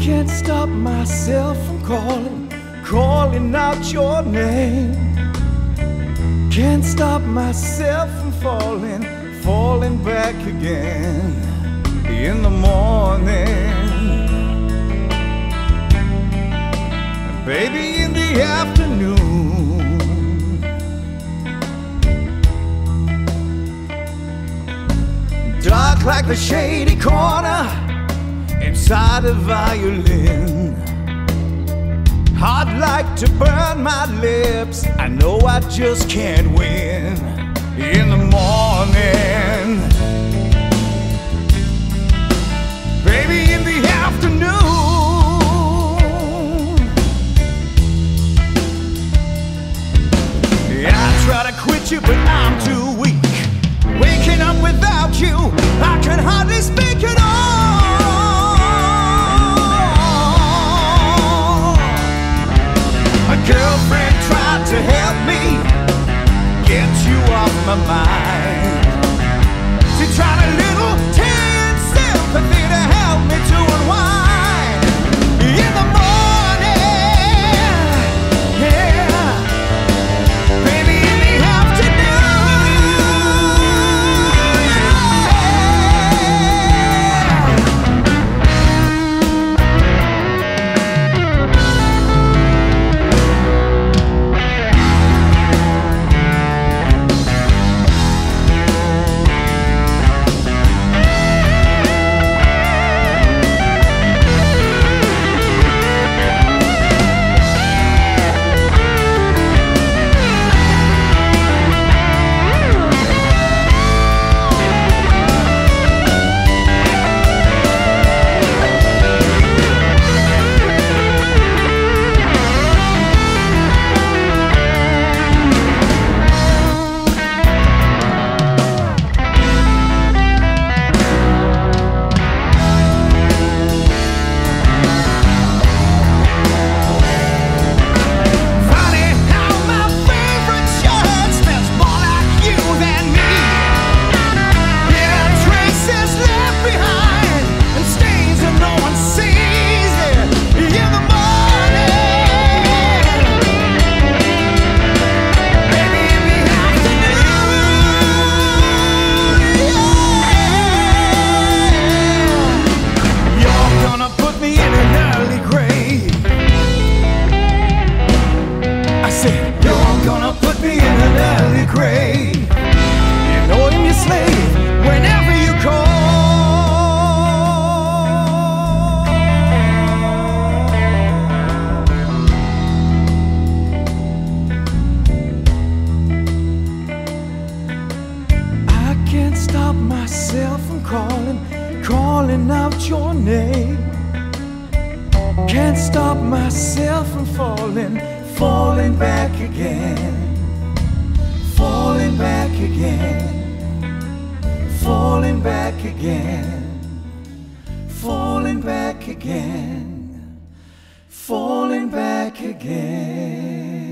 can't stop myself from calling, calling out your name. Can't stop myself from falling, falling back again in the morning. Baby, in the afternoon. Dark like the shady corner inside a violin. I'd like to burn my lips. I know I just can't win in the morning. Baby, in the afternoon. I try to quit you, but I'm too weak. Waking up without you, I can hardly speak at all. Me get you off my mind. She tried a little calling, calling out your name. Can't stop myself from falling, falling back again. Falling back again. Falling back again. Falling back again. Falling back again.